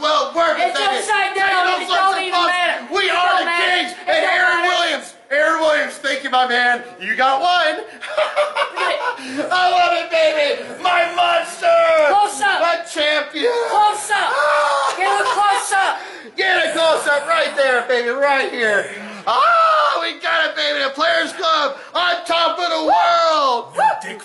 well worth it. It's upside down. It don't even matter. We are the kings. And Aaron Williams. Aaron Williams, thank you, my man. You got one. I love it, baby. My monster. Close up. My champion. Close up. Get a close up. Get a close up right there, baby. Right here. Ah, we got it, baby. The Players Club on top of the world. Dick